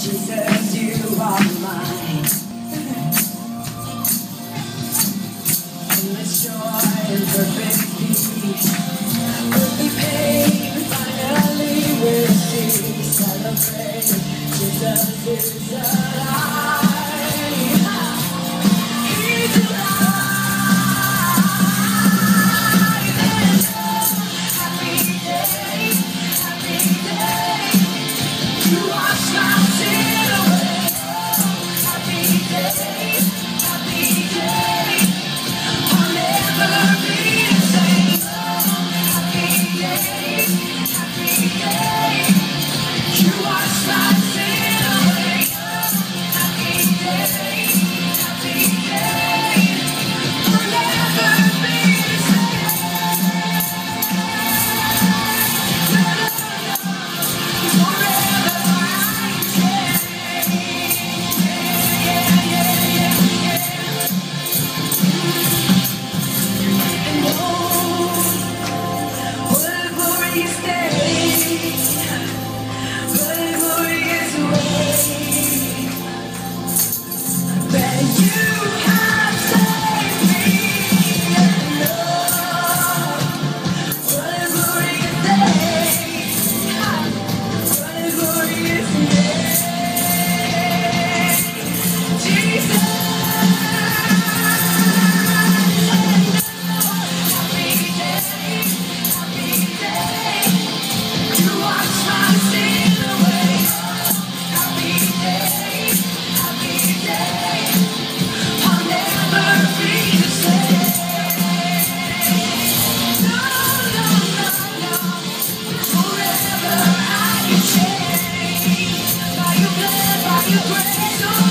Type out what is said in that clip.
Jesus, you are mine. Joy and perfect peace. Finally. Celebrate. Jesus is. you.